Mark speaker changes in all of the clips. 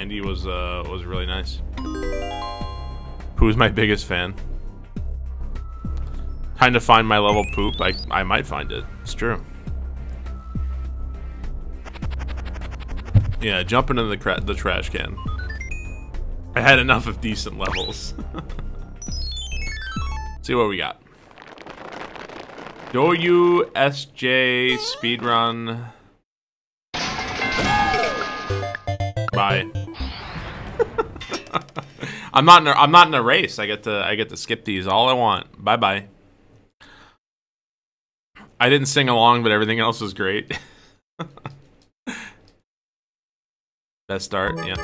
Speaker 1: Andy was uh, was really nice. Who's my biggest fan? Trying to find my level poop. I I might find it. It's true. Yeah, jumping into the the trash can. I had enough of decent levels. See what we got. WSJ speedrun. Bye. I'm not in a, I'm not in a race. I get to I get to skip these all I want. Bye bye. I didn't sing along, but everything else was great. Best start, yeah.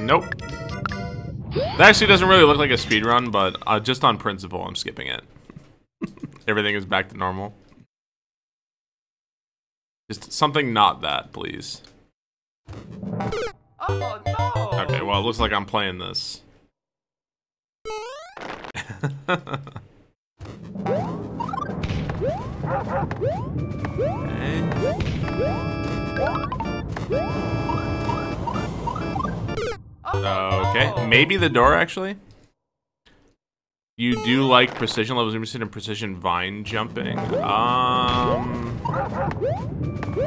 Speaker 1: Nope. That actually doesn't really look like a speed run, but uh, just on principle, I'm skipping it. everything is back to normal. Just something not that, please. Oh, no! Okay, well, it looks like I'm playing this. okay. Maybe the door actually. You do like precision levels. Interested in precision vine jumping? Um,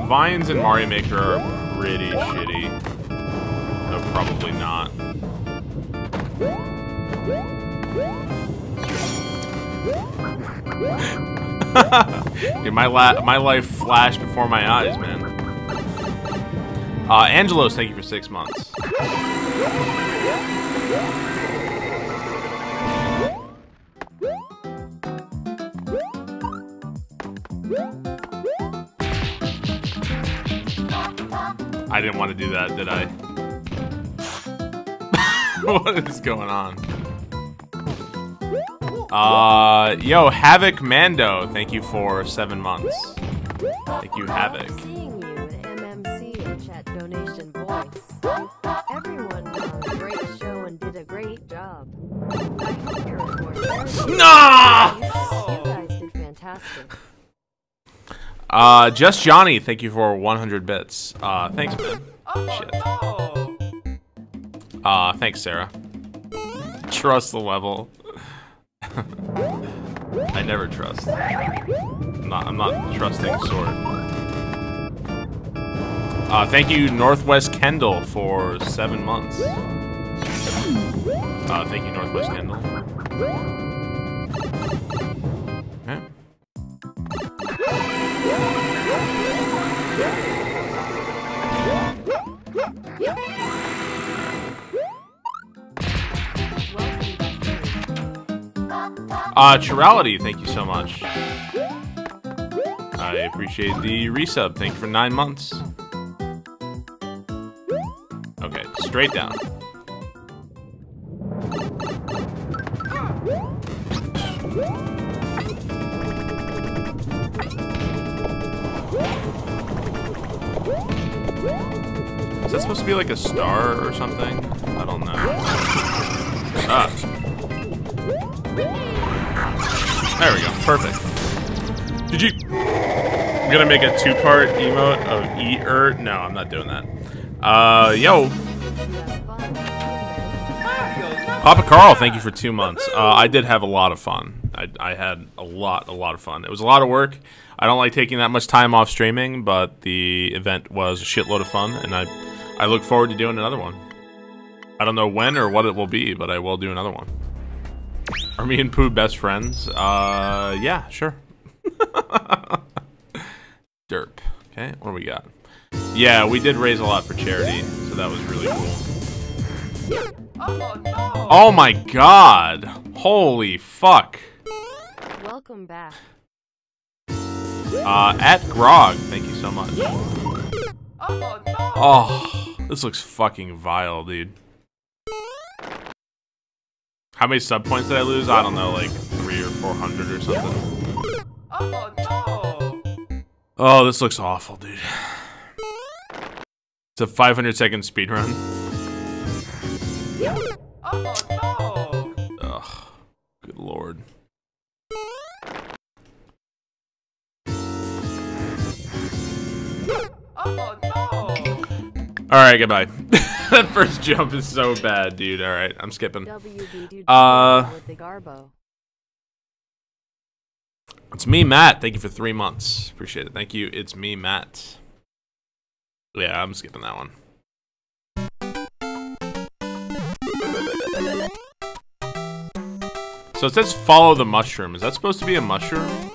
Speaker 1: vines in Mario Maker are pretty shitty. So probably not. Dude, my my life flashed before my eyes, man. Uh, Angelos, thank you for six months. I didn't want to do that, did I? what is going on? Uh, yo, Havoc Mando, thank you for seven months. Thank you, Havoc. Nah! You guys did fantastic. Uh, just Johnny, thank you for 100 bits. Uh, thanks, man. Shit. Uh, thanks, Sarah. Trust the level. I never trust. I'm not, I'm not trusting sort. Uh, thank you, Northwest Kendall, for seven months. Uh, thank you, Northwest Kendall. Uh, Chirality, thank you so much. I appreciate the resub. Thank you for nine months. Okay, straight down. Is that supposed to be like a star or something? I don't know. Ah. There we go. Perfect. Did you... I'm gonna make a two-part emote of E-er. No, I'm not doing that. Uh, yo. Papa Carl, thank you for two months. Uh, I did have a lot of fun. I, I had a lot, a lot of fun. It was a lot of work. I don't like taking that much time off streaming, but the event was a shitload of fun, and I I look forward to doing another one. I don't know when or what it will be, but I will do another one. Are me and Pooh best friends? Uh, yeah, sure. Derp. Okay, what do we got? Yeah, we did raise a lot for charity, so that was really cool. Oh, no. oh my god! Holy fuck!
Speaker 2: Welcome back.
Speaker 1: Uh, at Grog, thank you so much. Oh, no. oh, this looks fucking vile, dude. How many sub points did I lose? I don't know, like three or four hundred or something. Oh no! Oh, this looks awful, dude. It's a 500 second speed run. Oh no! Ugh, good lord. Alright, goodbye. that first jump is so bad, dude. Alright, I'm skipping. Uh,
Speaker 2: with the Garbo.
Speaker 1: It's me, Matt. Thank you for three months. Appreciate it. Thank you. It's me, Matt. Yeah, I'm skipping that one. So it says follow the mushroom. Is that supposed to be a mushroom?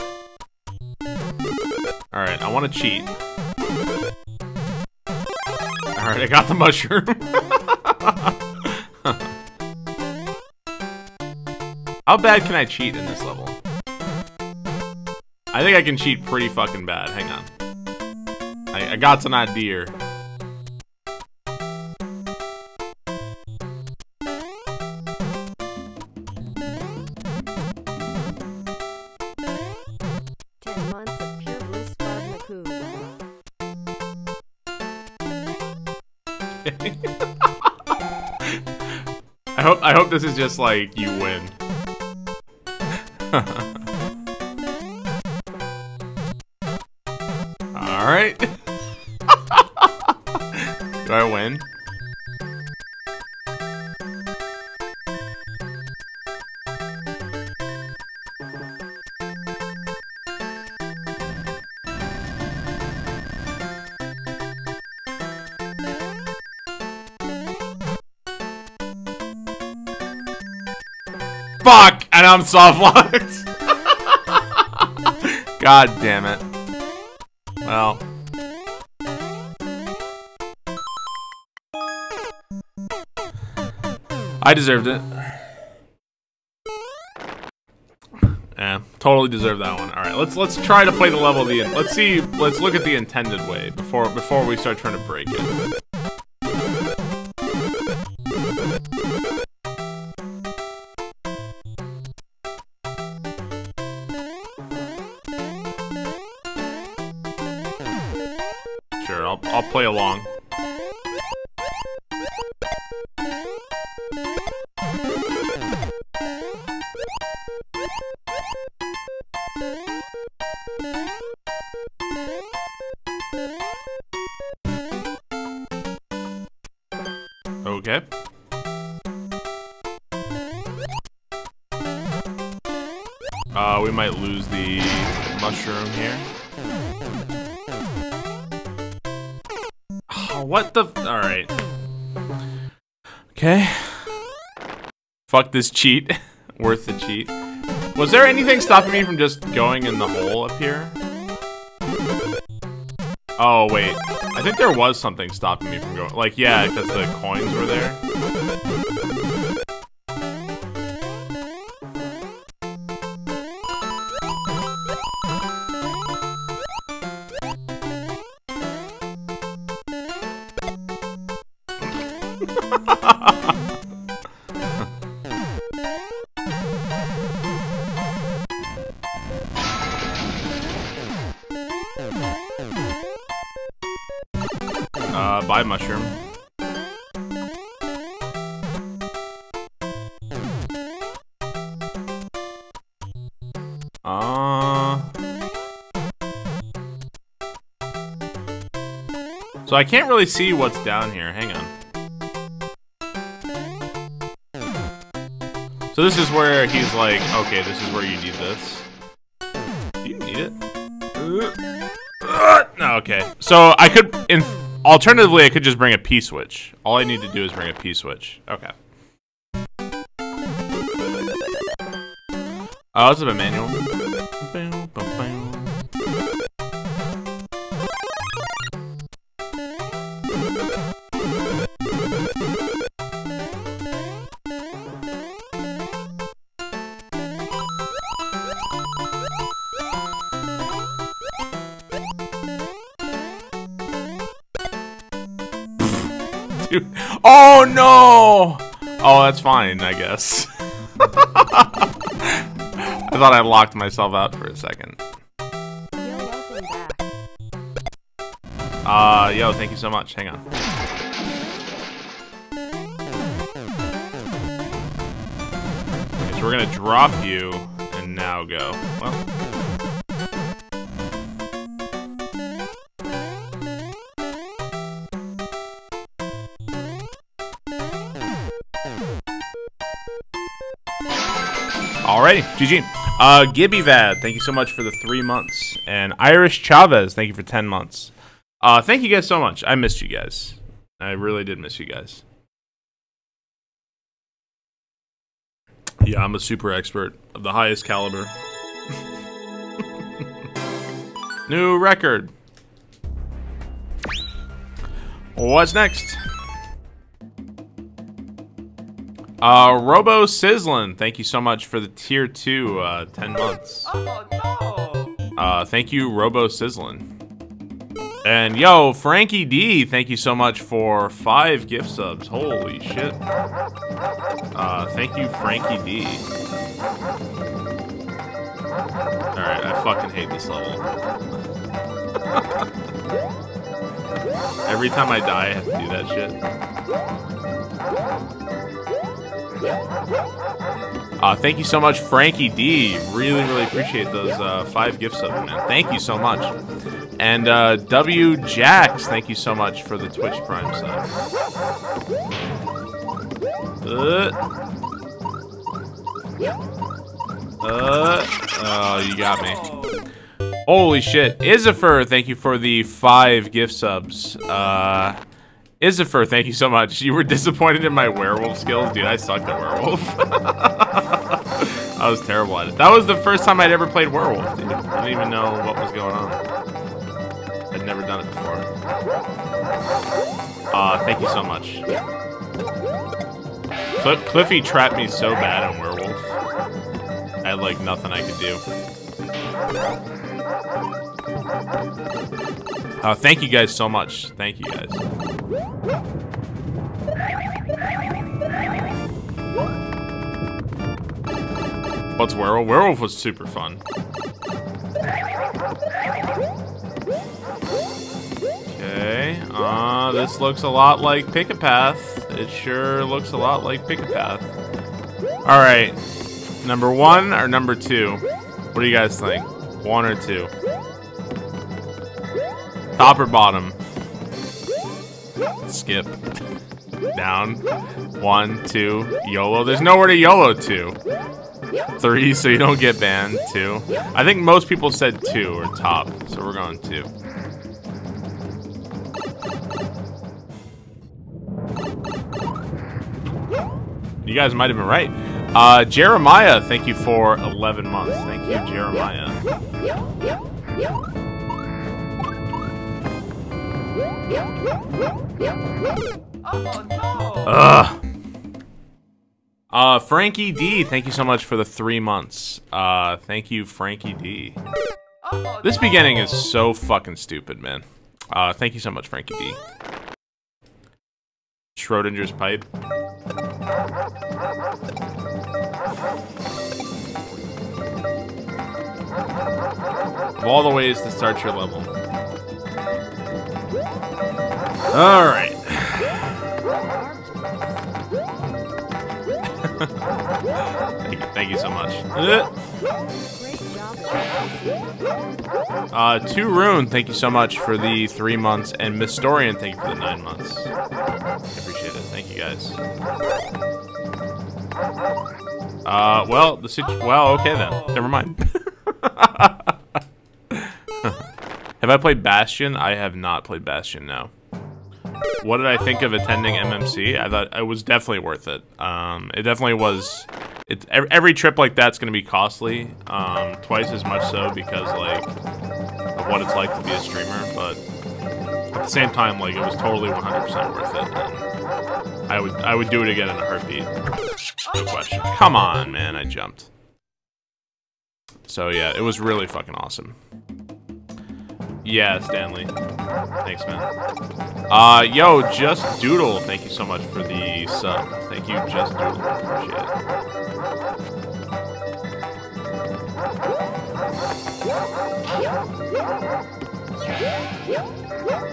Speaker 1: Alright, I want to cheat. Alright, I got the mushroom. How bad can I cheat in this level? I think I can cheat pretty fucking bad. Hang on. I, I got an idea. Hope I hope this is just like you win. All right. Do I win? I'm soft locked. God damn it. Well. I deserved it. Yeah, totally deserved that one. All right, let's let's try to play the level the let's see let's look at the intended way before before we start trying to break it. Fuck this cheat. Worth the cheat. Was there anything stopping me from just going in the hole up here? Oh, wait. I think there was something stopping me from going. Like, yeah, because the coins were there. Uh, mushroom. Uh... So I can't really see what's down here. Hang on. So this is where he's like, okay, this is where you need this. Do you need it? Uh, no, okay. So I could, in alternatively, I could just bring a P switch. All I need to do is bring a P switch. Okay. Oh, it's a manual. Oh no! Oh, that's fine, I guess. I thought I locked myself out for a second. Uh, yo, thank you so much. Hang on. Okay, so we're gonna drop you and now go. Well. Alrighty, GG. Uh, Gibby Vad, thank you so much for the three months. And Irish Chavez, thank you for 10 months. Uh, thank you guys so much. I missed you guys. I really did miss you guys. Yeah, I'm a super expert of the highest caliber. New record. What's next? Uh, Robo Sizzlin, thank you so much for the tier two, uh, 10 months.
Speaker 3: Oh no!
Speaker 1: Uh, thank you, Robo Sizzlin. And yo, Frankie D, thank you so much for five gift subs. Holy shit. Uh, thank you, Frankie D. Alright, I fucking hate this level. Every time I die, I have to do that shit. Uh, thank you so much, Frankie D. Really, really appreciate those uh, five gift subs, man. Thank you so much. And uh, W Jax, thank you so much for the Twitch Prime sub. Uh, uh, oh, you got me. Holy shit. Izifer, thank you for the five gift subs. Uh, Izifer, thank you so much. You were disappointed in my werewolf skills? Dude, I sucked at werewolf. I was terrible at it. That was the first time I'd ever played werewolf, dude. I didn't even know what was going on. I'd never done it before. Uh, thank you so much. Cl Cliffy trapped me so bad on werewolf. I had like nothing I could do. Uh, thank you guys so much. Thank you guys. What's werewolf? Werewolf was super fun. Okay. Uh, this looks a lot like Pick a Path. It sure looks a lot like Pick a Path. Alright. Number one or number two? What do you guys think? One or two? Top or bottom? Skip. Down. One, two, YOLO. There's nowhere to YOLO to. Three, so you don't get banned. Two. I think most people said two or top, so we're going two. You guys might have been right. Uh, Jeremiah, thank you for 11 months. Thank you, Jeremiah. Ugh. Uh, Frankie D, thank you so much for the three months. Uh, thank you, Frankie D. This beginning is so fucking stupid, man. Uh, thank you so much, Frankie D. Schrodinger's pipe. Of all the ways to start your level. Alright. thank, you, thank you so much. Uh,
Speaker 2: Great job. Frankie.
Speaker 1: Uh, two Rune, thank you so much for the three months, and Mistorian, thank you for the nine months. I appreciate it. Thank you guys. Uh, well, the situ- well, okay then. Never mind. have I played Bastion? I have not played Bastion. No. What did I think of attending MMC? I thought it was definitely worth it. Um, it definitely was. Ev- every trip like that's going to be costly. Um, twice as much so because like of what it's like to be a streamer, but at the same time, like it was totally 100% worth it. And I would I would do it again in a heartbeat. No question. Come on, man, I jumped. So yeah, it was really fucking awesome. Yeah, Stanley. Thanks, man. Uh, yo, Just Doodle, thank you so much for the sub. Thank you, Just Doodle. Appreciate it.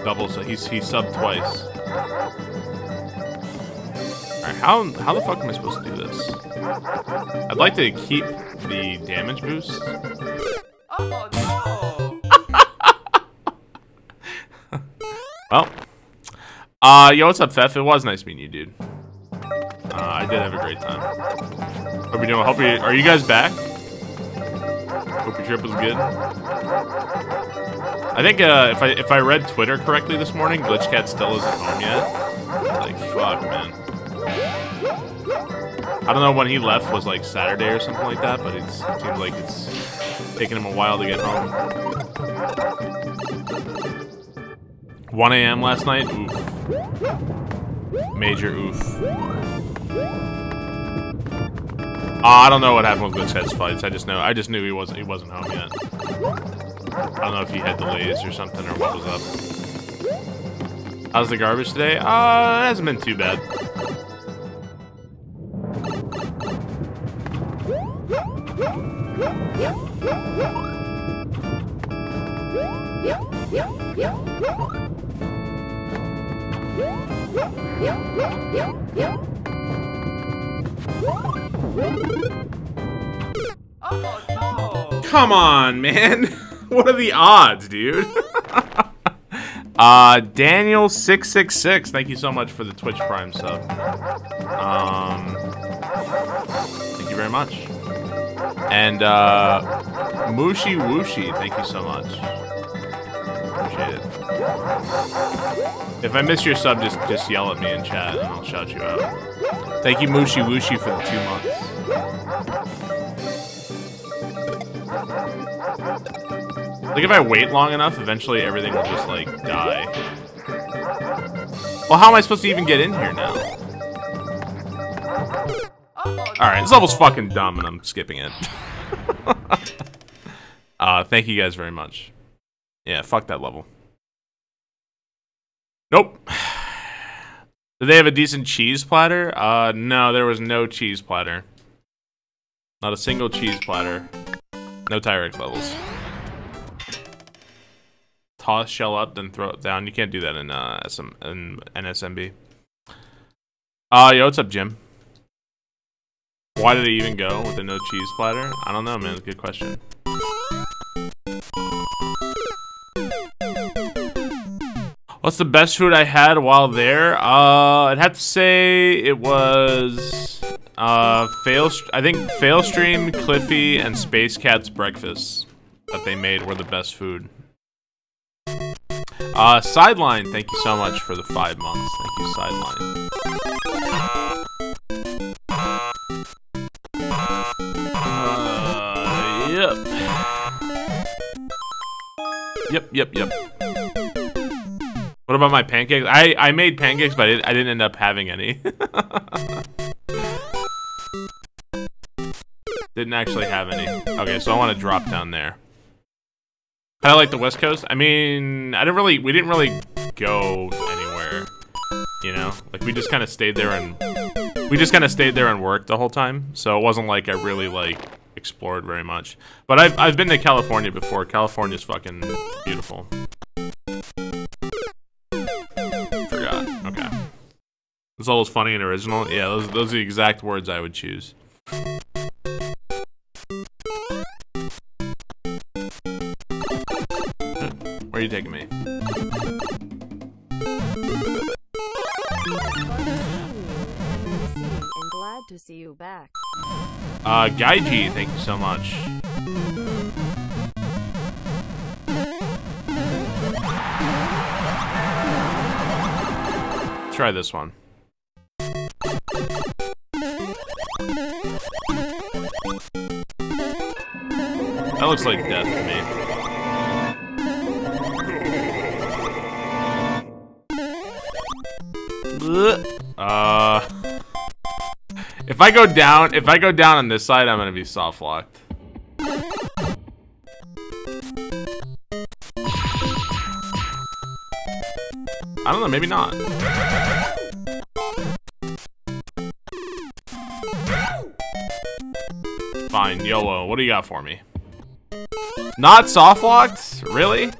Speaker 1: Double, so he's he subbed twice. Alright, how how the fuck am I supposed to do this? I'd like to keep the damage boost.
Speaker 3: Oh
Speaker 1: Well. Uh yo, what's up, Fef? It was nice meeting you, dude. Uh, I did have a great time. Hope you're doing. Hope you are you guys back? Hope your trip was good. I think uh, if I if I read Twitter correctly this morning, Glitchcat still isn't home yet. Like fuck, man. I don't know when he left was like Saturday or something like that, but it seems like it's taking him a while to get home. 1 a.m. last night. Oof. Major oof. Uh, I don't know what happened with Glitchcat's fights. I just know I just knew he wasn't he wasn't home yet. I don't know if he had delays or something or what was up. How's the garbage today? Uh, it hasn't been too bad.
Speaker 3: Oh no!
Speaker 1: Come on, man. what are the odds, dude? uh, Daniel666, thank you so much for the Twitch Prime sub. Um, thank you very much. And, uh, Mushi Wooshi, thank you so much. Appreciate it. If I miss your sub, just, just yell at me in chat and I'll shout you out. Thank you, Mushi Wooshi, for the two months. Like, if I wait long enough, eventually everything will just, like, die. Well, how am I supposed to even get in here now? Alright, this level's fucking dumb, and I'm skipping it. uh, thank you guys very much. Yeah, fuck that level. Nope. Did they have a decent cheese platter? Uh, no, there was no cheese platter. Not a single cheese platter. No Tyrex levels. Toss shell up, then throw it down. You can't do that in uh SM, in NSMB. Uh, yo, what's up, Jim? Why did it even go with a no cheese platter? I don't know, man. Good question. What's the best food I had while there? Uh, I'd have to say it was uh fail. I think Failstream, Cliffy, and Space Cat's breakfast that they made were the best food. Uh, Sideline, thank you so much for the five months. Thank you, Sideline. Uh, yep. Yep, yep, yep. What about my pancakes? I, I made pancakes, but I, did, I didn't end up having any. didn't actually have any. Okay, so I want to drop down there. I like the West Coast. I mean, I didn't really, we didn't really go anywhere, you know? Like, we just kind of stayed there and, we just kind of stayed there and worked the whole time. So it wasn't like I really, like, explored very much. But I've, I've been to California before. California's fucking beautiful. This all was funny and original. Yeah, those, those are the exact words I would choose. Where are you taking me?
Speaker 2: glad to see you back.
Speaker 1: Uh, Gaiji, thank you so much. Try this one. Looks like death to me. Uh, if I go down, if I go down on this side, I'm gonna be soft locked. I don't know, maybe not. Fine, YOLO. What do you got for me? Not soft locked? Really?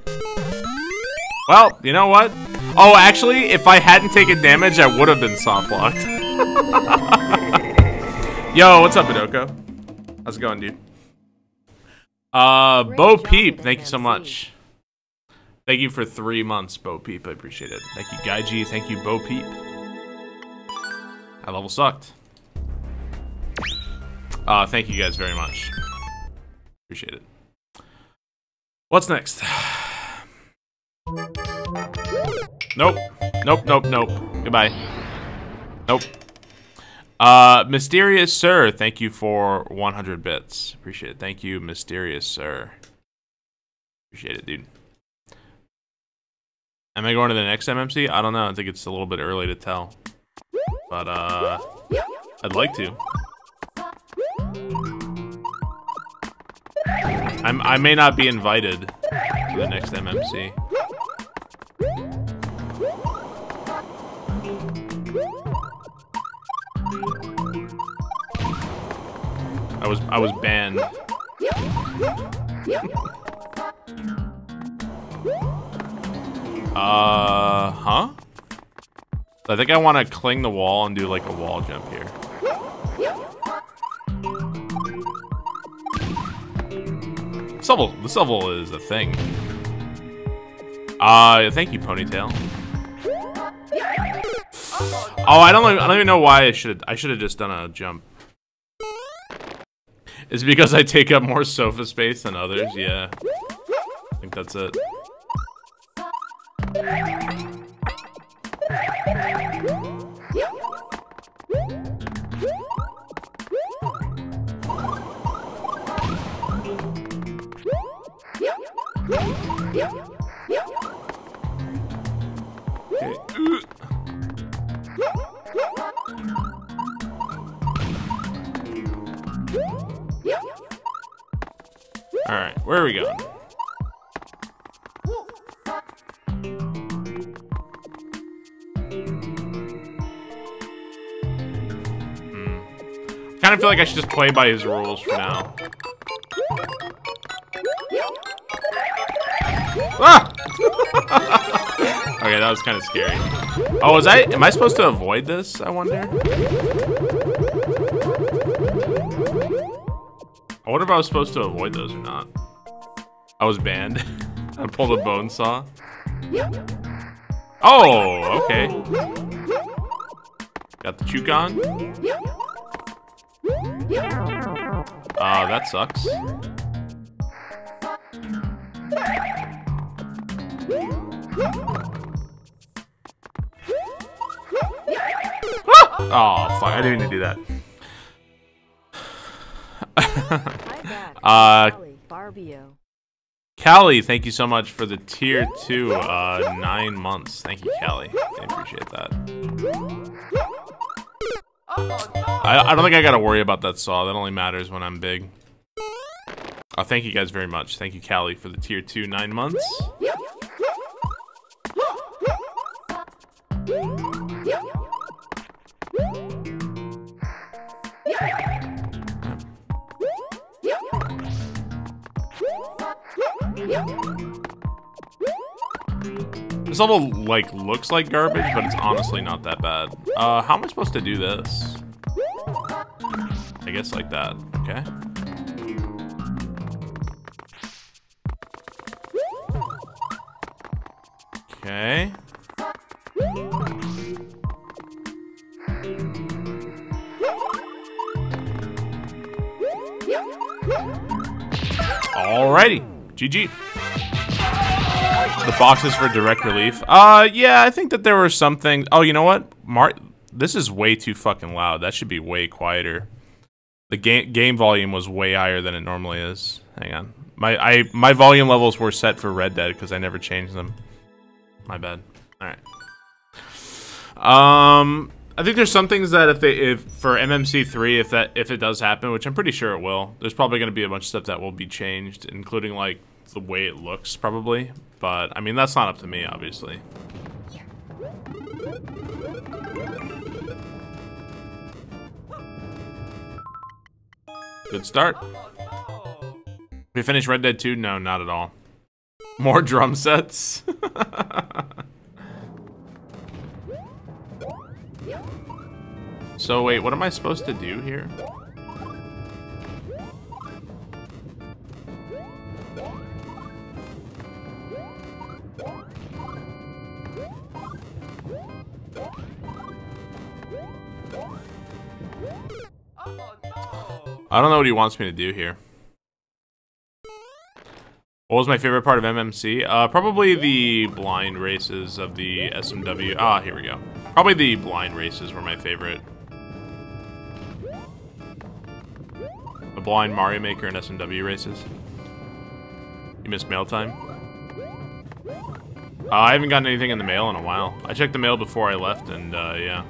Speaker 1: Well, you know what? Oh, actually, if I hadn't taken damage, I would have been soft locked. Yo, what's up, Hidoko? How's it going, dude? Uh, Bo Peep, thank you so much. Thank you for three months, Bo Peep. I appreciate it. Thank you, Gaiji. Thank you, Bo Peep. That level sucked. Uh, thank you guys very much. Appreciate it. What's next? Nope. Nope, nope, nope. Goodbye. Nope. Uh, Mysterious Sir, thank you for 100 bits. Appreciate it. Thank you, Mysterious Sir. Appreciate it, dude. Am I going to the next MMC? I don't know. I think it's a little bit early to tell. But, uh, I'd like to. I'm, I may not be invited to the next MMC. I was I was banned. uh, huh? I think I want to cling the wall and do like a wall jump here. This the this is a thing. Uh, thank you, Ponytail. Oh, I don't, I don't even know why I should, I should have just done a jump. Is because I take up more sofa space than others? Yeah. I think that's it. Alright, where are we going? Hmm. Kind of feel like I should just play by his rules for now. Ah! okay, that was kind of scary. Oh, was I? Am I supposed to avoid this? I wonder. I wonder if I was supposed to avoid those or not. I was banned. I pulled a bone saw. Oh, okay. Got the Chukon. Uh, that sucks. Ah! Oh, fuck. I didn't mean to do that. Uh, Callie, thank you so much for the tier two, uh, nine months. Thank you, Callie. I appreciate that. I, I don't think I gotta worry about that saw. That only matters when I'm big. Oh, thank you guys very much. Thank you, Callie, for the tier two, nine months. This level, like, looks like garbage, but it's honestly not that bad. Uh, how am I supposed to do this? I guess like that, okay? Okay. Alrighty. GG. The boxes for direct relief. Uh, yeah, I think that there were some things. Oh, you know what? Mark, this is way too fucking loud. That should be way quieter. The game game volume was way higher than it normally is. Hang on. My I my volume levels were set for Red Dead because I never changed them. My bad. All right. Um, I think there's some things that if they if for MMC three if that if it does happen, which I'm pretty sure it will, there's probably going to be a bunch of stuff that will be changed, including like the way it looks probably. But I mean that's not up to me, obviously. Good start. We finished Red Dead 2? No, not at all. More drum sets? so wait, what am I supposed to do here? I don't know what he wants me to do here. What was my favorite part of MMC? Uh, probably the blind races of the SMW. Ah, here we go. Probably the blind races were my favorite. The blind Mario Maker and SMW races. You missed mail time? Uh, I haven't gotten anything in the mail in a while. I checked the mail before I left, and uh, yeah.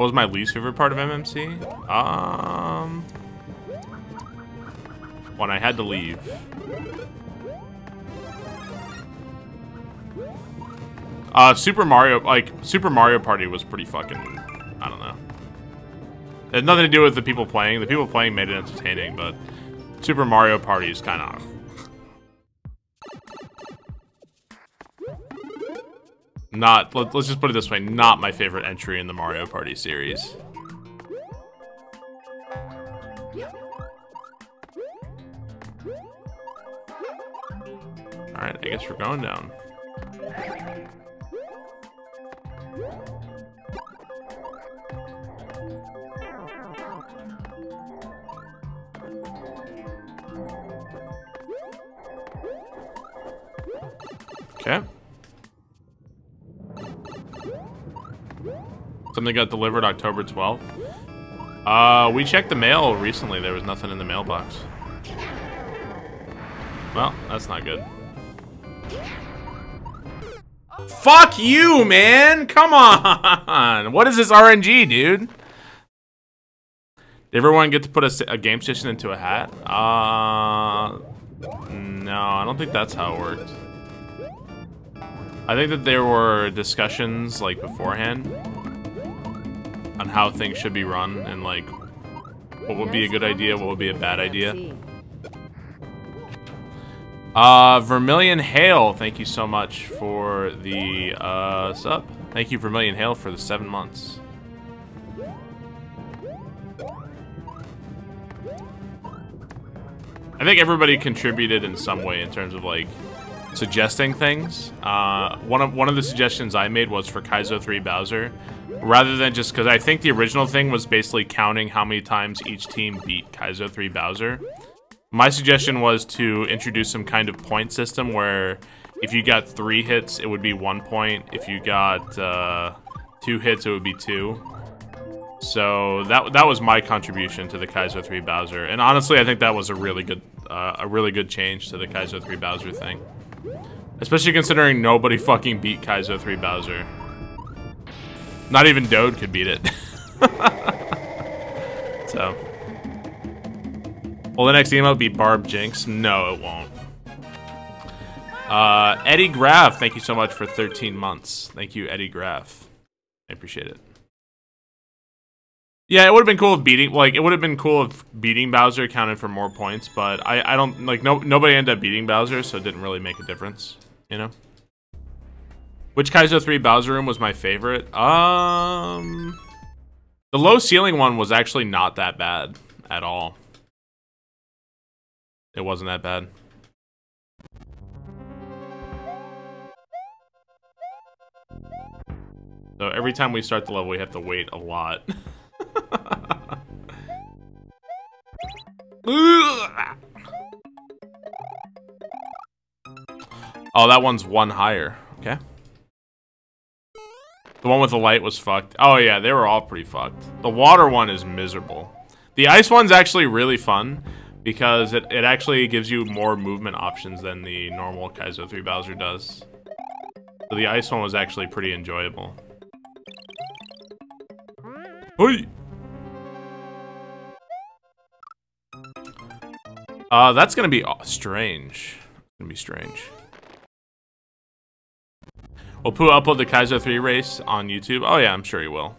Speaker 1: What was my least favorite part of MMC? Um, when I had to leave. Uh, Super Mario, like, Super Mario Party was pretty fucking, I don't know. It had nothing to do with the people playing. The people playing made it entertaining, but Super Mario Party is kind of... Not, let, let's just put it this way, not my favorite entry in the Mario Party series. Alright, I guess we're going down. Something got delivered October 12th. Uh, we checked the mail recently. There was nothing in the mailbox. Well, that's not good. Fuck you, man! Come on! What is this RNG, dude? Did everyone get to put a game station into a hat? Uh, no, I don't think that's how it worked. I think that there were discussions, like, beforehand on how things should be run and, like, what would be a good idea, what would be a bad idea. Uh, Vermilion Hale, thank you so much for the, uh, sub. Thank you, Vermilion Hail, for the seven months. I think everybody contributed in some way in terms of, like, suggesting things. Uh, one of one of the suggestions I made was for Kaizo 3 Bowser, rather than just because I think the original thing was basically counting how many times each team beat Kaizo 3 Bowser. My suggestion was to introduce some kind of point system where if you got three hits, it would be one point. If you got uh, two hits, it would be two. So that that was my contribution to the Kaizo 3 Bowser, and honestly, I think that was a really good uh, a really good change to the Kaizo 3 Bowser thing. Especially considering nobody fucking beat Kaizo 3 Bowser. Not even Dode could beat it. so. Will the next email be Barb Jinx? No, it won't. Uh, Eddie Graff, thank you so much for 13 months. Thank you, Eddie Graff. I appreciate it. Yeah, it would have been cool if beating, like, it would have been cool if beating Bowser counted for more points, but I, I don't, like, no, nobody ended up beating Bowser, so it didn't really make a difference, you know? Which Kaizo 3 Bowser room was my favorite? Um, the low ceiling one was actually not that bad at all. It wasn't that bad. So every time we start the level, we have to wait a lot. oh, that one's one higher. Okay. The one with the light was fucked. Oh yeah, they were all pretty fucked. The water one is miserable. The ice one's actually really fun because it, it actually gives you more movement options than the normal Kaizo 3 Bowser does. So the ice one was actually pretty enjoyable. Oi! Uh, that's gonna be uh, strange. Gonna be strange. Will Pooh upload the Kaizo 3 race on YouTube? Oh yeah, I'm sure he will.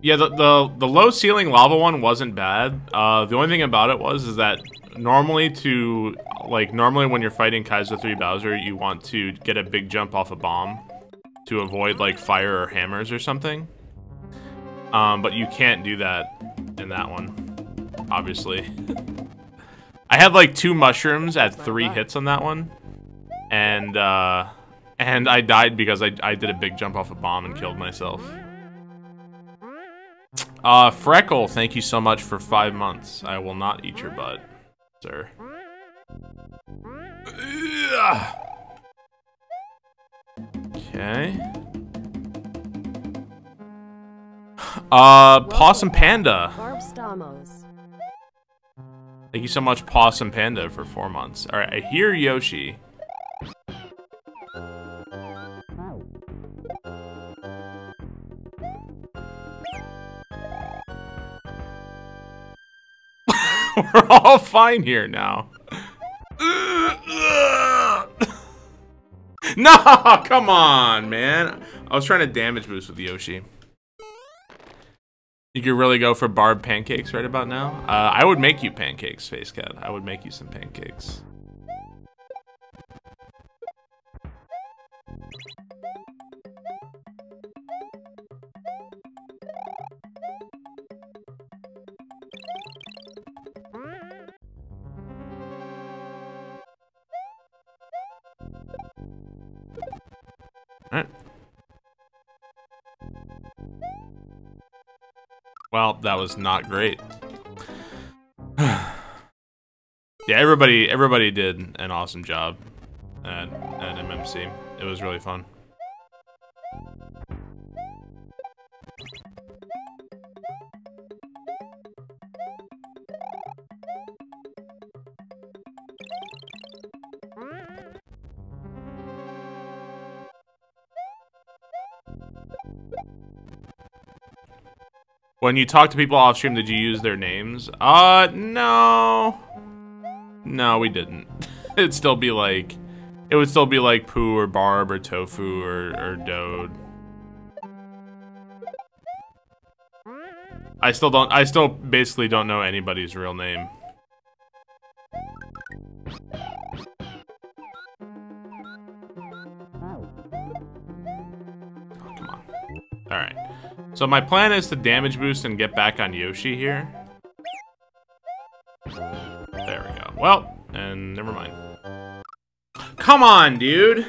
Speaker 1: Yeah, the, the, the low ceiling lava one wasn't bad. Uh, the only thing about it was is that normally to, like, normally when you're fighting Kaizo 3 Bowser, you want to get a big jump off a bomb to avoid, like, fire or hammers or something. Um, but you can't do that in that one, obviously. I had like two mushrooms at three hits on that one, and uh, and I died because I I did a big jump off a bomb and killed myself. Uh, Freckle, thank you so much for five months. I will not eat your butt, sir. Okay. Uh, Possum Panda. Thank you so much, Possum Panda, for four months. All right, I hear Yoshi. All fine here now. no, come on, man. I was trying to damage boost with Yoshi. You could really go for barb pancakes right about now. Uh, I would make you pancakes, Face Cat. I would make you some pancakes. That was not great. yeah, everybody everybody did an awesome job at, at MMC. It was really fun. When you talk to people off stream, did you use their names? Uh, no. No, we didn't. It'd still be like, it would still be like Pooh or Barb or Tofu or, or Dode. I still don't, I still basically don't know anybody's real name. Oh, come on. Alright. So my plan is to damage boost and get back on Yoshi here. There we go. Well, and never mind. Come on, dude!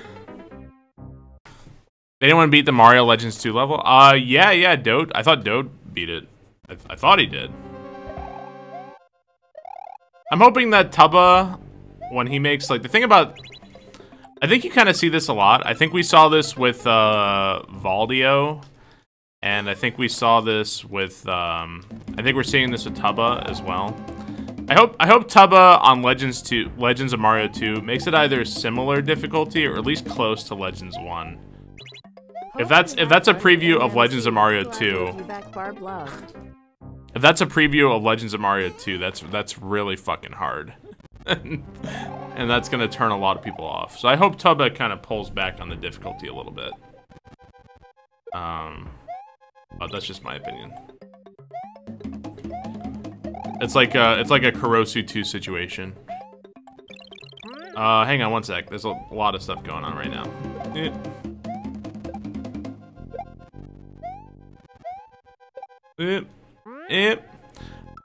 Speaker 1: Did anyone beat the Mario Legends 2 level? Uh, yeah, yeah, Dode. I thought Dode beat it. I, I thought he did. I'm hoping that Tubba, when he makes, like, the thing about... I think you kind of see this a lot. I think we saw this with, uh, Valdio and I think we saw this with, um, I think we're seeing this with Tubba as well. I hope I hope Tubba on Legends 2, Legends of Mario 2 makes it either similar difficulty or at least close to Legends 1. If that's if that's a preview of Legends of Mario 2, if that's a preview of Legends of Mario 2, that's that's really fucking hard. and that's gonna turn a lot of people off. So I hope Tubba kind of pulls back on the difficulty a little bit. Um, but that's just my opinion. It's like a, it's like a Kurosu 2 situation. Uh, hang on one sec. There's a lot of stuff going on right now. Eh. Eh. Eh.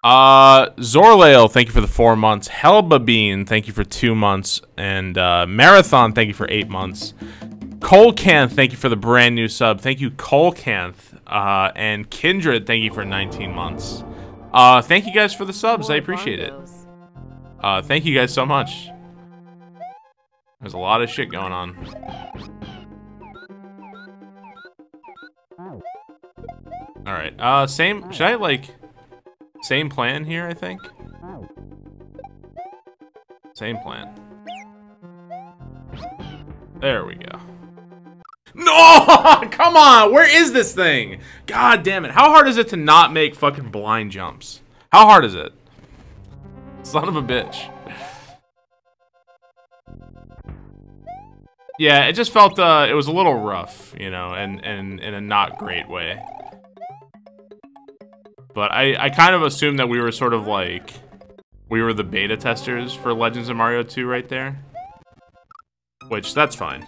Speaker 1: Uh, Zorlail, thank you for the four months. Helba Bean, thank you for two months. And, uh, Marathon, thank you for eight months. Colcanth, thank you for the brand new sub. Thank you, Colcanth. Uh, and Kindred, thank you for 19 months. Uh, thank you guys for the subs. I appreciate it. Uh, thank you guys so much. There's a lot of shit going on. Alright, uh, same, should I, like, same plan here, I think? Same plan. There we go. No! Come on! Where is this thing? God damn it. How hard is it to not make fucking blind jumps? How hard is it? Son of a bitch. Yeah, it just felt, uh, it was a little rough, you know, and, and in a not great way. But I, I kind of assumed that we were sort of like, we were the beta testers for Legends of Mario 2 right there. Which, that's fine.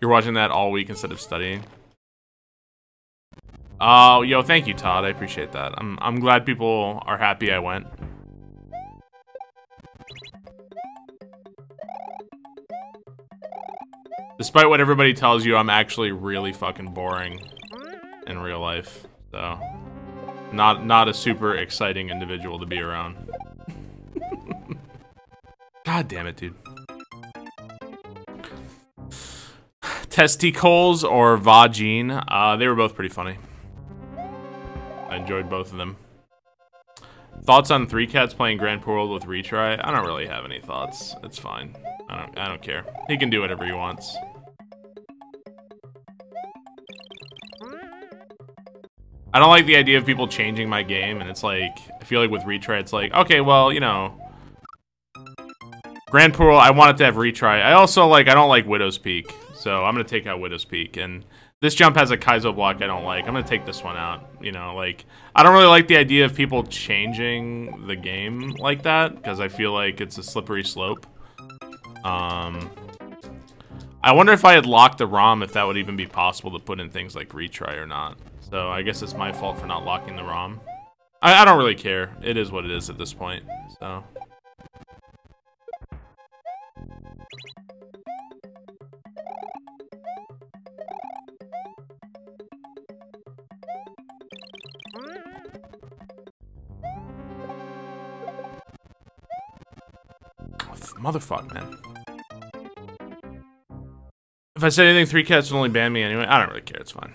Speaker 1: You're watching that all week instead of studying. Oh, yo, thank you, Todd. I appreciate that. I'm, I'm glad people are happy I went. Despite what everybody tells you, I'm actually really fucking boring in real life. So, not not a super exciting individual to be around. God damn it, dude. Testicles or Vagine, uh, they were both pretty funny. I enjoyed both of them. Thoughts on Three Cats playing Grand Poo World with retry? I don't really have any thoughts. It's fine. I don't. I don't care. He can do whatever he wants. I don't like the idea of people changing my game, and it's like I feel like with retry, it's like okay, well, you know, Grand Poo, I want it to have retry. I also like. I don't like Widow's Peak, so I'm gonna take out Widow's Peak and. This jump has a Kaizo block I don't like. I'm gonna take this one out. You know, like, I don't really like the idea of people changing the game like that, because I feel like it's a slippery slope. Um, I wonder if I had locked the ROM, if that would even be possible to put in things like retry or not. So I guess it's my fault for not locking the ROM. I, I don't really care. It is what it is at this point, so... Motherfucker, man. If I said anything, three cats would only ban me anyway. I don't really care. It's fine.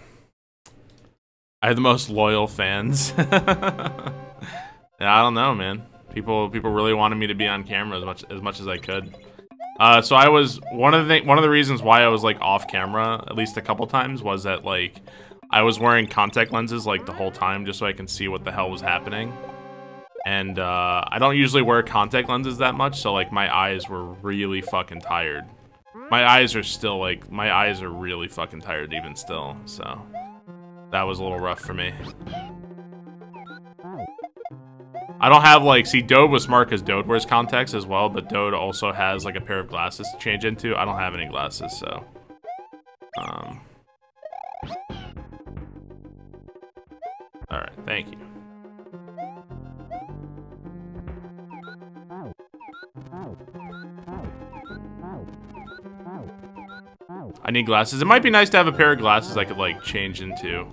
Speaker 1: I have the most loyal fans. I don't know, man. People, people really wanted me to be on camera as much as much as I could. Uh, so I was one of the one of the reasons why I was like off camera at least a couple times was that like I was wearing contact lenses like the whole time just so I can see what the hell was happening. And uh, I don't usually wear contact lenses that much, so like my eyes were really fucking tired. My eyes are still like, my eyes are really fucking tired even still, so that was a little rough for me. I don't have like, see Dode was smart because Dode wears contacts as well, but Dode also has like a pair of glasses to change into. I don't have any glasses, so. Um. Alright, thank you. I need glasses. It might be nice to have a pair of glasses I could, like, change into.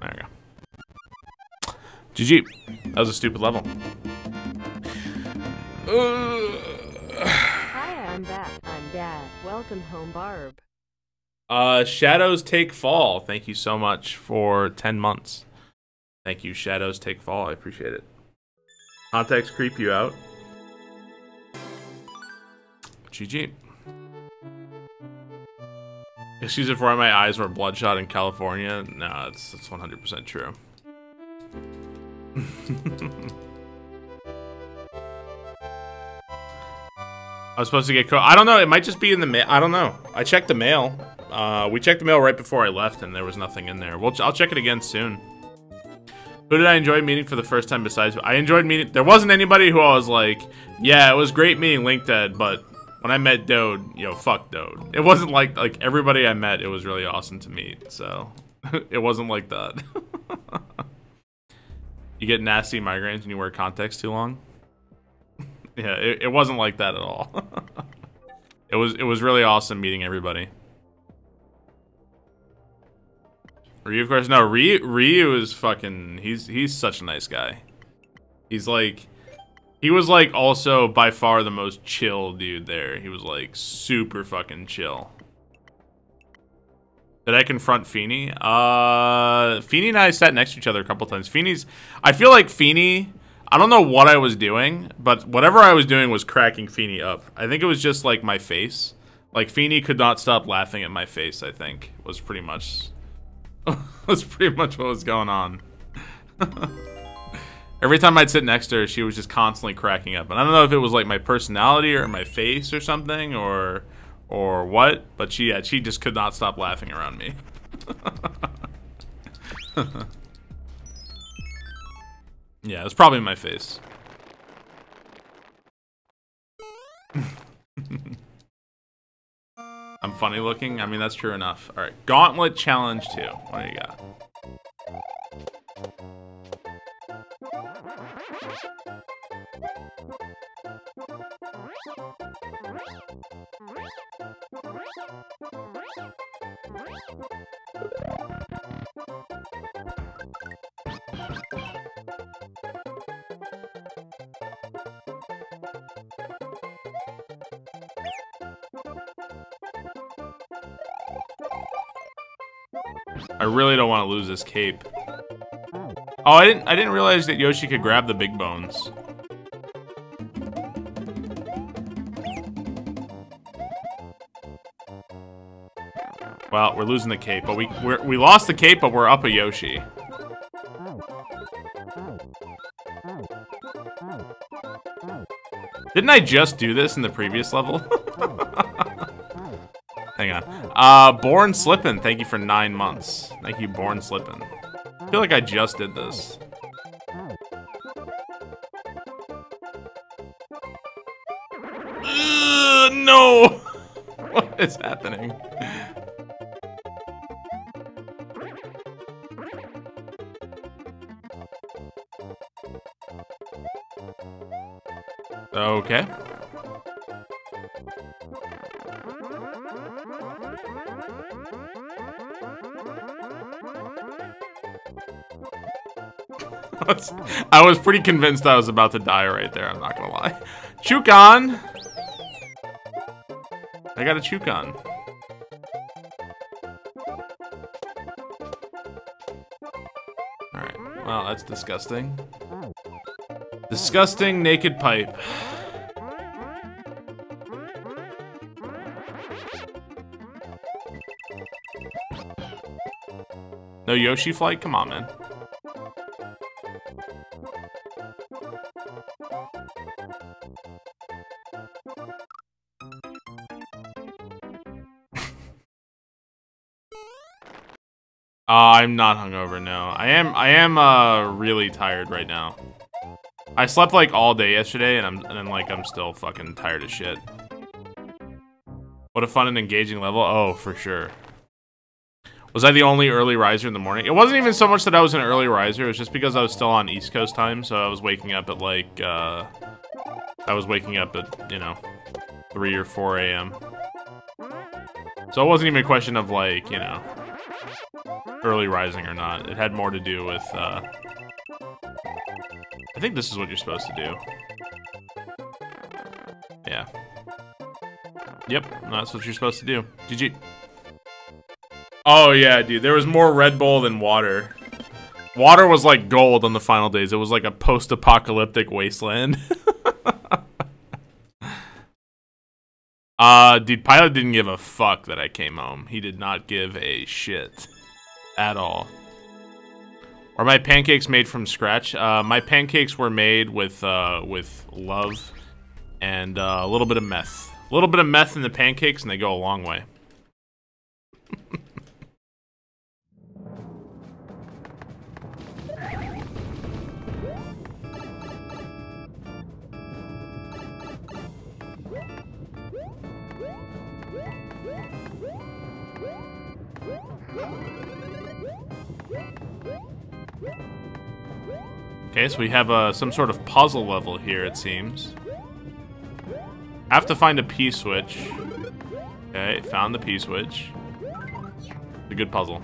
Speaker 1: There we go. GG. That was a stupid level.
Speaker 2: Hi, I'm back. I'm Dad. Welcome home, Barb.
Speaker 1: Uh, Shadows Take Fall. Thank you so much for 10 months. Thank you, Shadows Take Fall. I appreciate it. Contacts creep you out. GG. Excuse me for why my eyes were bloodshot in California. No, that's that's 100% true. I was supposed to get I don't know. It might just be in the mail. I don't know. I checked the mail. Uh, we checked the mail right before I left, and there was nothing in there. Well, I'll check it again soon. Who did I enjoy meeting for the first time besides... I enjoyed meeting... There wasn't anybody who I was like, yeah, it was great meeting LinkDead, but when I met Dode, you know, fuck Dode. It wasn't like, like, everybody I met, it was really awesome to meet, so... it wasn't like that. you get nasty migraines when you wear contacts too long? yeah, it, it wasn't like that at all. it was it was really awesome meeting everybody. Ryu, of course, no. Ryu, Ryu is fucking. He's he's such a nice guy. He's like, he was like also by far the most chill dude there. He was like super fucking chill. Did I confront Feeney? Uh, and I sat next to each other a couple times. Feeney's, I feel like Feeney. I don't know what I was doing, but whatever I was doing was cracking Feeney up. I think it was just like my face. Like Feeney could not stop laughing at my face. I think was pretty much That's pretty much what was going on. Every time I'd sit next to her, she was just constantly cracking up. And I don't know if it was like my personality or my face or something or or what, but she yeah, she just could not stop laughing around me. yeah, it's probably my face. I'm funny looking? I mean, that's true enough. All right, Gauntlet Challenge 2. What do you got? I really don't want to lose this cape. Oh. oh, I didn't I didn't realize that Yoshi could grab the big bones. Well, we're losing the cape, but we we're, we lost the cape, but we're up a Yoshi. Oh. Didn't I just do this in the previous level? Uh, Born Slippin', thank you for nine months. Thank you, Born Slippin'. I feel like I just did this. Ugh, no! What is happening? Okay. I was pretty convinced I was about to die right there, I'm not gonna lie. Chukon! I got a Chukon. Alright, well, that's disgusting. Disgusting naked pipe. No Yoshi flight? Come on, man. I'm not hungover, no. I am I am uh really tired right now. I slept like all day yesterday and I'm and like I'm still fucking tired as shit. What a fun and engaging level. Oh, for sure. Was I the only early riser in the morning? It wasn't even so much that I was an early riser, it was just because I was still on East Coast time, so I was waking up at like uh I was waking up at, you know, 3 or 4 a.m. So it wasn't even a question of like, you know, early rising or not. It had more to do with, uh... I think this is what you're supposed to do. Yeah. Yep, that's what you're supposed to do. GG. Oh, yeah, dude. There was more Red Bull than water. Water was like gold on the final days. It was like a post-apocalyptic wasteland. uh, dude, Pilot didn't give a fuck that I came home. He did not give a shit at all. Are my pancakes made from scratch? Uh, my pancakes were made with uh, with love and uh, a little bit of meth. A little bit of meth in the pancakes, and they go a long way. Okay, so we have uh, some sort of puzzle level here, it seems. I have to find a P-switch. Okay, found the P-switch. A good puzzle.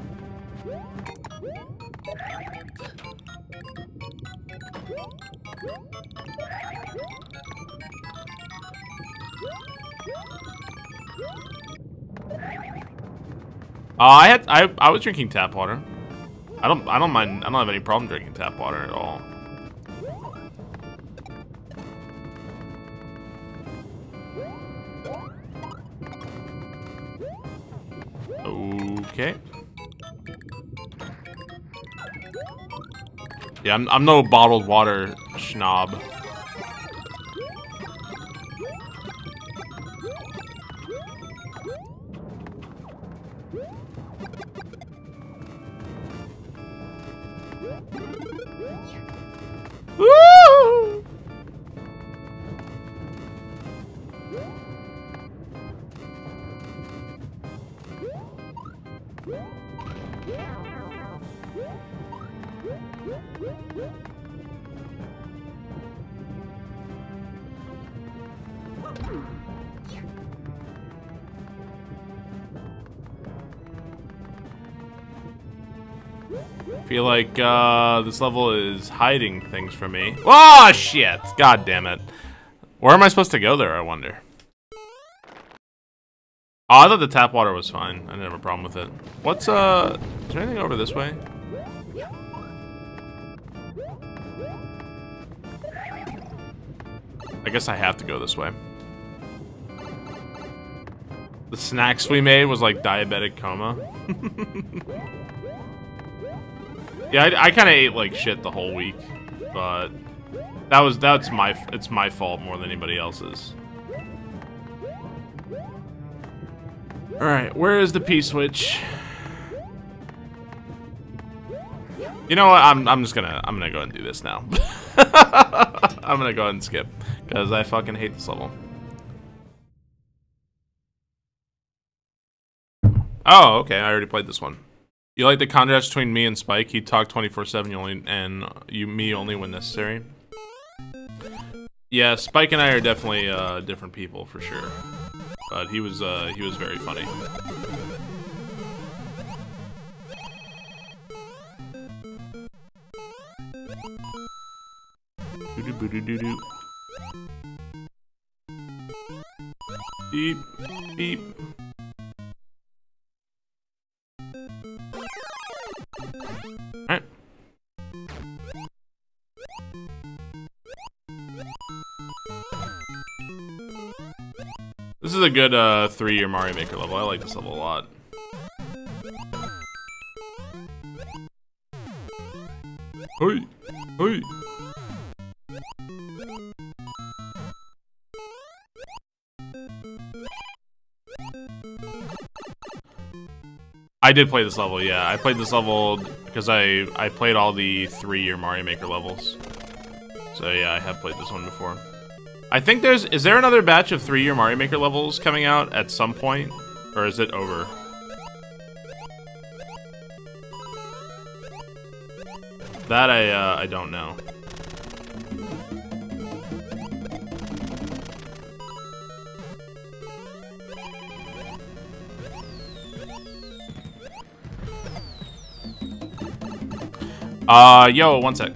Speaker 1: Uh, I had I I was drinking tap water. I don't I don't mind I don't have any problem drinking tap water at all. Okay. Yeah, I'm, I'm no bottled water schnob. Like uh, this level is hiding things from me. Oh shit! God damn it! Where am I supposed to go there? I wonder. Oh, I thought the tap water was fine. I didn't have a problem with it. What's, uh, is there anything over this way? I guess I have to go this way. The snacks we made was like diabetic coma. yeah, I, I kind of ate like shit the whole week, but that was that's my it's my fault more than anybody else's. All right, where is the P switch? You know what? I'm I'm just gonna I'm gonna go and do this now. I'm gonna go ahead and skip because I fucking hate this level. Oh, okay. I already played this one. You like the contrast between me and Spike? He talked 24/7. You only and you me only when necessary. Yeah, Spike and I are definitely uh, different people for sure. But he was uh, he was very funny. Beep, beep. Good uh, three-year Mario Maker level. I like this level a lot. Hey! Hey! I did play this level, yeah. I played this level because I I played all the three-year Mario Maker levels. So yeah, I have played this one before. I think there's is there another batch of three-year Mario Maker levels coming out at some point, or is it over? That I uh, I don't know. Uh, yo, one sec.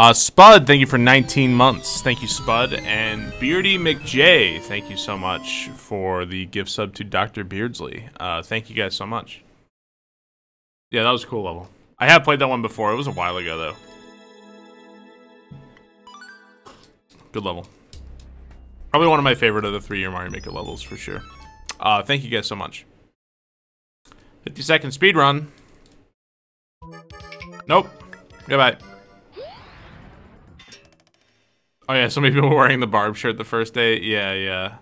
Speaker 1: Uh, Spud, thank you for 19 months. Thank you, Spud. And Beardy McJ, thank you so much for the gift sub to Dr. Beardsley. Uh, thank you guys so much. Yeah, that was a cool level. I have played that one before. It was a while ago, though. Good level. Probably one of my favorite of the three-year Mario Maker levels, for sure. Uh, thank you guys so much. 50 second speed run. Nope. Goodbye. Oh yeah, so many people were wearing the Barb shirt the first day. Yeah, yeah.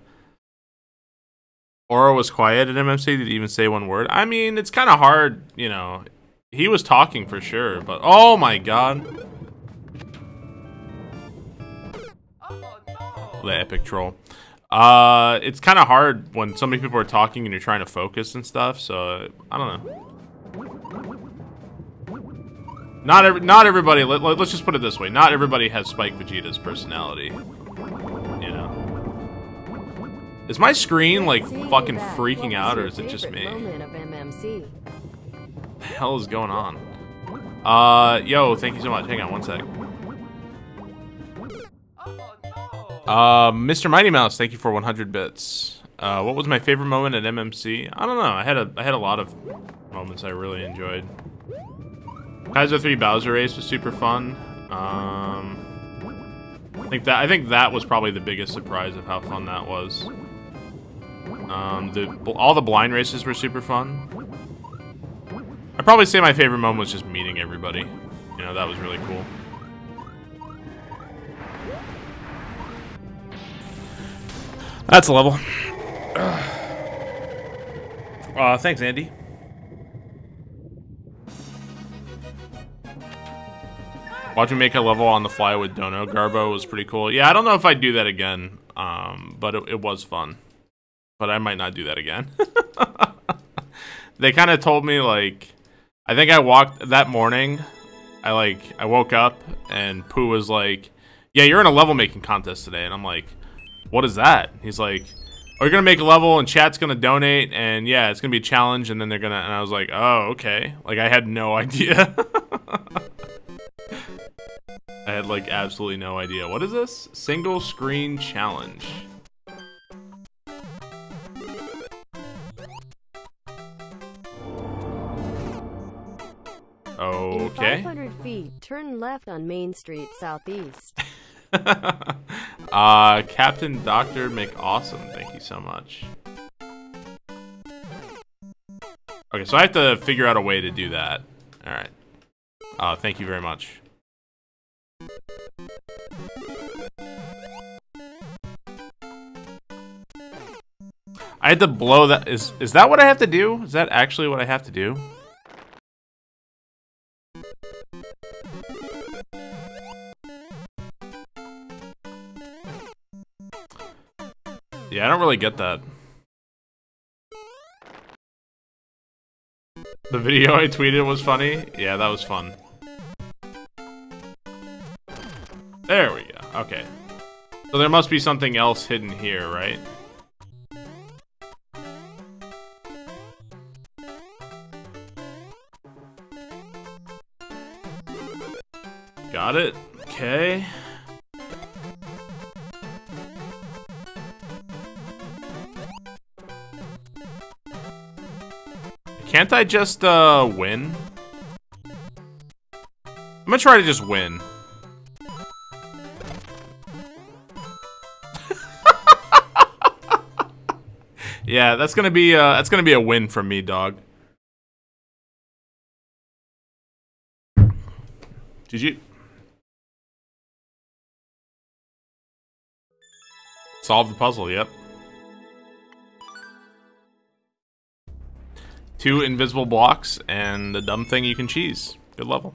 Speaker 1: Aura was quiet at MMC. Did he even say one word? I mean, it's kind of hard, you know. He was talking for sure, but oh my god.
Speaker 3: Oh no!
Speaker 1: The epic troll. Uh, it's kind of hard when so many people are talking and you're trying to focus and stuff. So I don't know. Not every, not everybody. Let, let, us just put it this way: not everybody has Spike Vegeta's personality. You know. Is my screen like fucking freaking out, or is it just
Speaker 2: favorite
Speaker 1: me?
Speaker 2: moment of MMC?
Speaker 1: the hell is going on? Uh, yo, thank you so much. Hang on one sec.
Speaker 3: Oh no!
Speaker 1: Uh, Mr. Mighty Mouse, thank you for 100 bits. Uh, what was my favorite moment at MMC? I don't know. I had a I had a lot of moments I really enjoyed. Kaizo 3 Bowser Race was super fun. Um, I think that I think that was probably the biggest surprise of how fun that was. Um, the all the blind races were super fun. I'd probably say my favorite moment was just meeting everybody. You know, that was really cool. That's a level. Uh, thanks, Andy. Watching make a level on the fly with Dono Garbo was pretty cool. Yeah, I don't know if I'd do that again, um, but it, it was fun. But I might not do that again. they kind of told me like, I think I walked that morning. I like I woke up and Pooh was like, "Yeah, you're in a level making contest today," and I'm like, "What is that?" He's like, "Oh, you're gonna make a level and chat's gonna donate, and yeah, it's gonna be a challenge, and then they're gonna." And I was like, "Oh, okay." Like I had no idea. I had like absolutely no idea. What is this? Single screen challenge. Okay.
Speaker 2: In 500 feet, turn left on Main Street Southeast.
Speaker 1: uh, Captain Dr. McAwesome, thank you so much. Okay, so I have to figure out a way to do that. Alright. Uh, thank you very much. I had to blow that. Is is that what I have to do? Is that actually what I have to do? Yeah, I don't really get that. The video I tweeted was funny? Yeah, that was fun. There we go. Okay. So there must be something else hidden here, right? Got it. Okay. Can't I just, uh, win? I'm gonna try to just win. yeah, that's gonna be, uh, that's gonna be a win for me, dog. Did Solve the puzzle, yep. Two invisible blocks and the dumb thing you can cheese. Good level.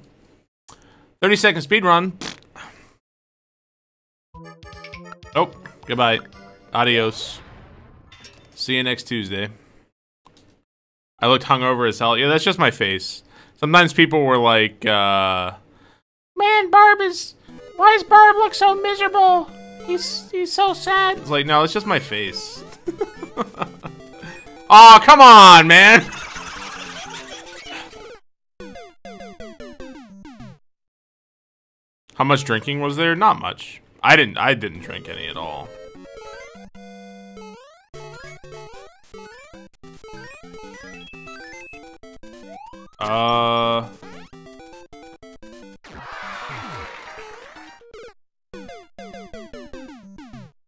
Speaker 1: 30 second speed run. Oh, goodbye. Adios. See you next Tuesday. I looked hungover as hell. Yeah, that's just my face. Sometimes people were like, uh, Man, Barb is. Why does Barb look so miserable? He's he's so sad. It's like, no, it's just my face. oh, come on, man. How much drinking was there? Not much. I didn't I didn't drink any at all. Uh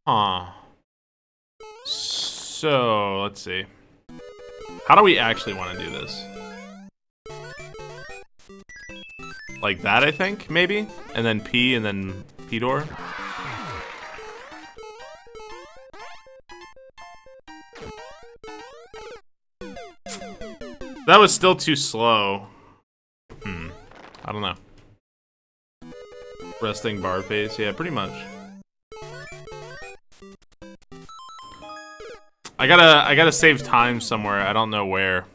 Speaker 1: Huh. So, let's see. How do we actually want to do this? Like that, I think, maybe? And then P and then P door? That was still too slow. Hmm. I don't know. Resting bar face? Yeah, pretty much. I gotta, I gotta save time somewhere. I don't know where.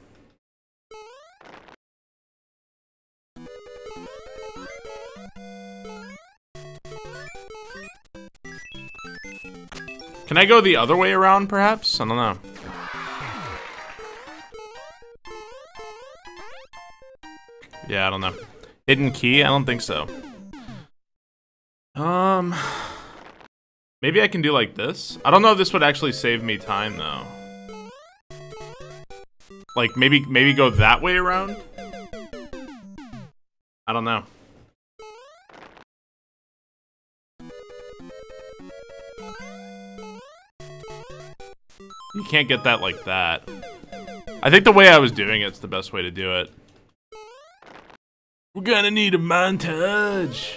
Speaker 1: Can I go the other way around, perhaps? I don't know. Yeah, I don't know. Hidden key? I don't think so. Um... Maybe I can do like this? I don't know if this would actually save me time, though. Like, maybe maybe go that way around? I don't know. You can't get that like that. I think the way I was doing it's the best way to do it. We're gonna need a montage.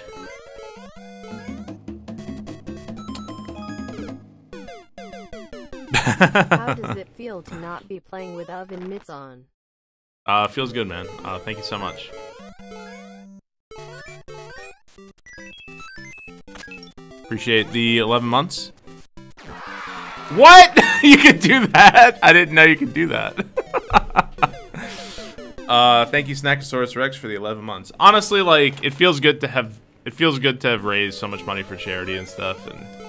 Speaker 2: How does it feel to not be playing with oven mitts on?
Speaker 1: Uh, feels good, man. Uh, thank you so much. Appreciate the 11 months. What? you could do that? I didn't know you could do that. uh, thank you, Snackosaurus Rex, for the 11 months. Honestly, like, it feels good to have, it feels good to have raised so much money for charity and stuff, and...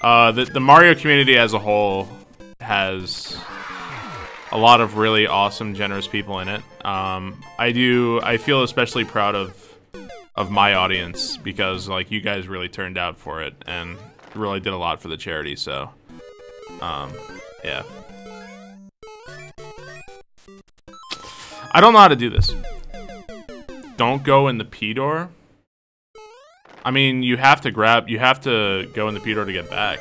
Speaker 1: Uh, the, the Mario community as a whole has a lot of really awesome, generous people in it. Um, I do, I feel especially proud of of my audience because like you guys really turned out for it and really did a lot for the charity. So, um, yeah. I don't know how to do this. Don't go in the P door. I mean, you have to grab, you have to go in the P door to get back.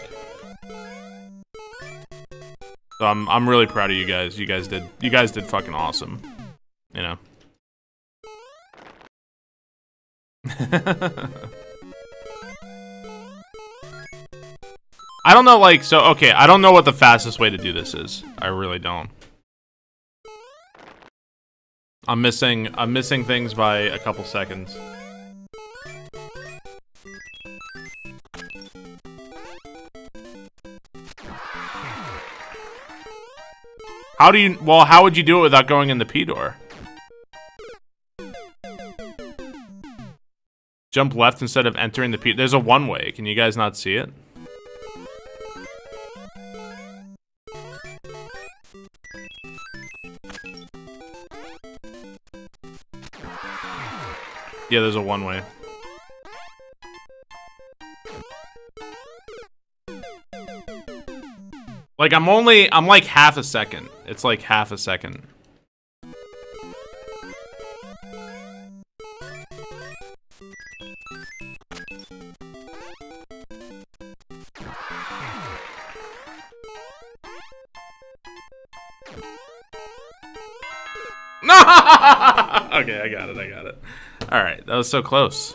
Speaker 1: So I'm, I'm really proud of you guys. You guys did, you guys did fucking awesome. You know. I don't know, like, so, okay, I don't know what the fastest way to do this is. I really don't. I'm missing, I'm missing things by a couple seconds. How do you, well, how would you do it without going in the P door? Jump left instead of entering the P, there's a one way, can you guys not see it? Yeah, there's a one way. Like, I'm only, I'm like half a second. It's like half a second. No! okay, I got it, I got it. Alright, that was so close.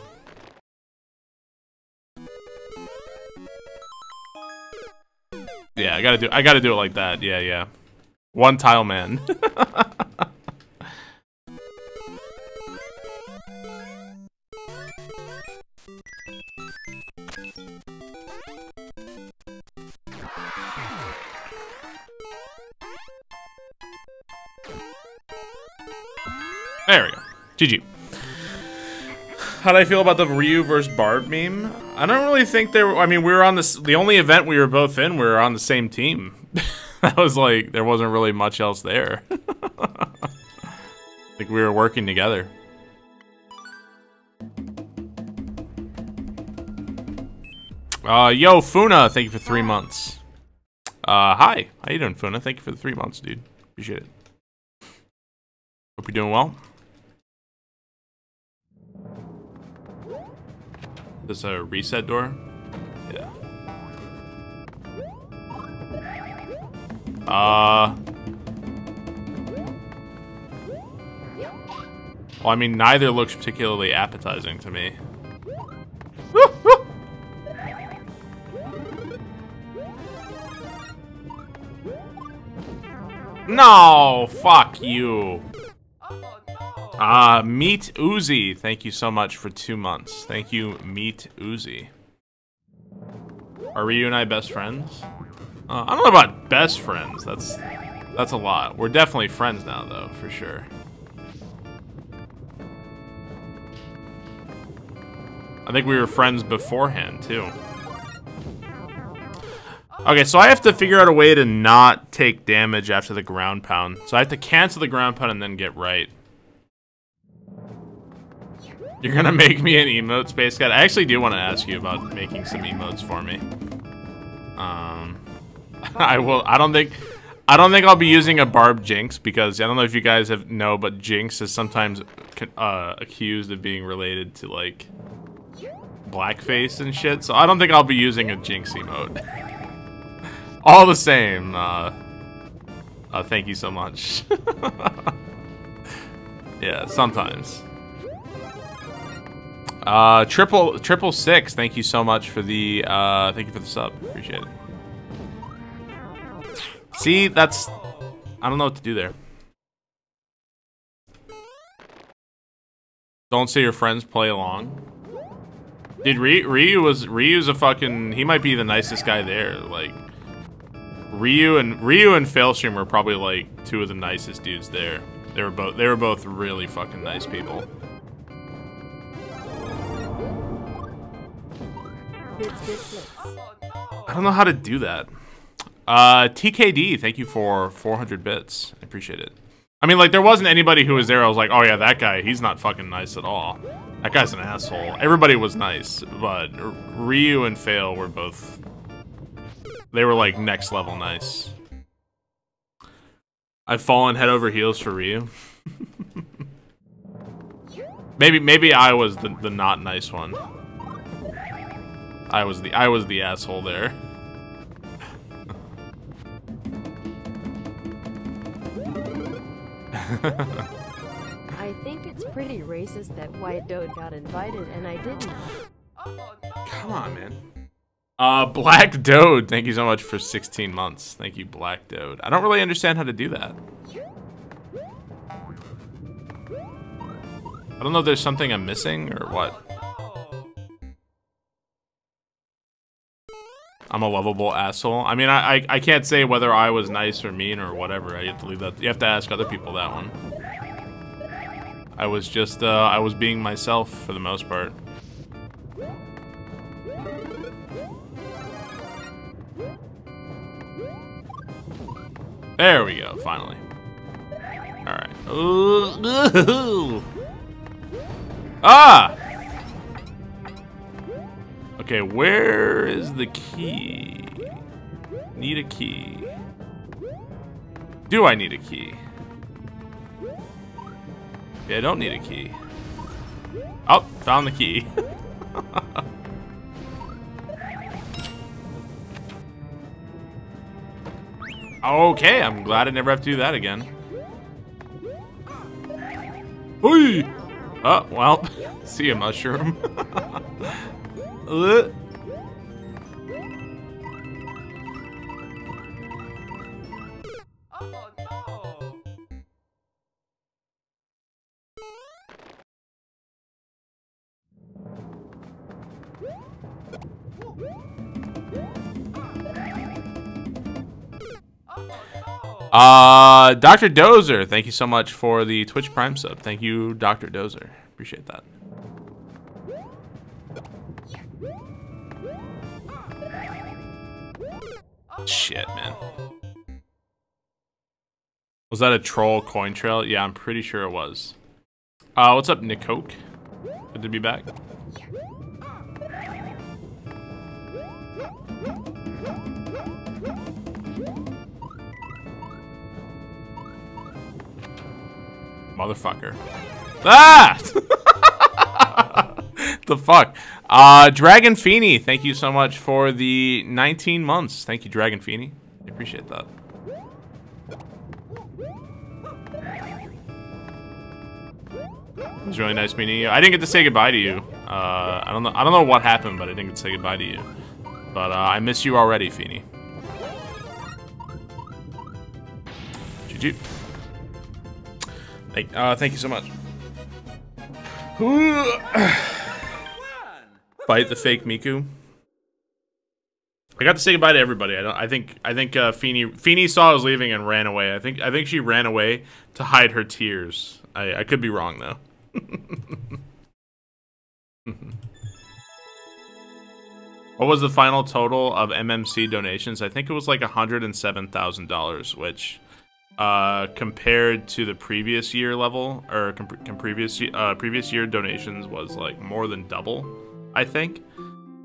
Speaker 1: Yeah, I gotta do I gotta do it like that. Yeah, yeah. One tile man. there we go. GG. How do I feel about the Ryu versus Barb meme? I don't really think there. I mean, we were on this. The only event we were both in, we were on the same team. that was like there wasn't really much else there. like we were working together. Uh, yo, Funa, thank you for three months. Uh, hi. How you doing, Funa? Thank you for the three months, dude. Appreciate it. Hope you're doing well. This a reset door? Uh. Well, I mean, neither looks particularly appetizing to me. No, fuck you. Uh, Meat Uzi, thank you so much for two months. Thank you, Meat Uzi. Are Ryu and I best friends? Uh, I don't know about best friends. That's that's a lot. We're definitely friends now, though, for sure. I think we were friends beforehand, too. Okay, so I have to figure out a way to not take damage after the ground pound. So I have to cancel the ground pound and then get right. You're gonna make me an emote, Space Cat? I actually do want to ask you about making some emotes for me. Um, I will. I don't think. I don't think I'll be using a Barb Jynx because I don't know if you guys have know, but Jynx is sometimes uh, accused of being related to like blackface and shit. So I don't think I'll be using a Jynx emote. All the same, uh, uh, thank you so much. yeah, sometimes. Uh, triple triple six. Thank you so much for the uh, thank you for the sub. Appreciate it. See, that's I don't know what to do there. Don't say your friends play along. Dude, Ryu, Ryu was Ryu's a fucking. He might be the nicest guy there. Like Ryu and Ryu and Failstream were probably like two of the nicest dudes there. They were both they were both really fucking nice people. I don't know how to do that. Uh, TKD, thank you for 400 bits. I appreciate it. I mean, like, there wasn't anybody who was there. I was like, oh yeah, that guy, he's not fucking nice at all. That guy's an asshole. Everybody was nice, but Ryu and Fail were both. They were like next level nice. I've fallen head over heels for Ryu. maybe maybe I was the, the not nice one. I was the I was the asshole there.
Speaker 2: I think it's pretty racist that White Dode got invited and I didn't.
Speaker 1: Come on, man. Uh, Black Dode, thank you so much for 16 months. Thank you, Black Dode. I don't really understand how to do that. I don't know if there's something I'm missing or what. I'm a lovable asshole. I mean, I, I, I can't say whether I was nice or mean or whatever. I have to leave that. You have to ask other people that one. I was just, uh, I was being myself for the most part. There we go, finally. Alright. Ah! Okay, where is the key? Need a key. Do I need a key? I don't need a key. Oh, found the key. okay, I'm glad I never have to do that again. Oi! Oh, well, see a mushroom.
Speaker 3: Oh no!
Speaker 1: Dr. Dozer, thank you so much for the Twitch Prime sub. Thank you, Dr. Dozer. Appreciate that. Shit, man. Was that a troll coin trail? Yeah, I'm pretty sure it was. Uh, what's up, Nick? Good to be back. Motherfucker. Ah! the fuck? Uh, Dragon Feeny, thank you so much for the 19 months. Thank you, Dragon Feeny. I appreciate that. It was really nice meeting you. I didn't get to say goodbye to you. Uh, I don't know. I don't know what happened, but I didn't get to say goodbye to you. But uh, I miss you already, Feeny. GG. Thank, uh, thank you so much. The fake Miku. I got to say goodbye to everybody. I don't. I think. I think uh, Feeny Feeny saw I was leaving and ran away. I think. I think she ran away to hide her tears. I, I could be wrong though. what was the final total of MMC donations? I think it was like hundred and seven thousand dollars, which uh, compared to the previous year level or com- com- previous uh, previous year donations was like more than double, I think.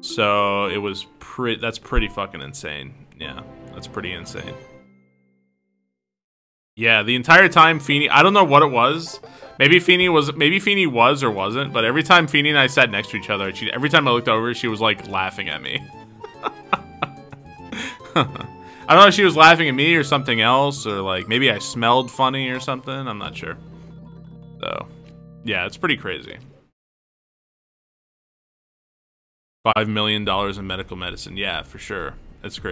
Speaker 1: So it was pretty. That's pretty fucking insane. Yeah, that's pretty insane. Yeah, the entire time Feeny, I don't know what it was. Maybe Feeny was, maybe Feeny was or wasn't. But every time Feeny and I sat next to each other, she, every time I looked over, she was like laughing at me. I don't know if she was laughing at me or something else, or like maybe I smelled funny or something. I'm not sure. So, yeah, it's pretty crazy. Five million dollars in medical medicine. Yeah, for sure. That's crazy.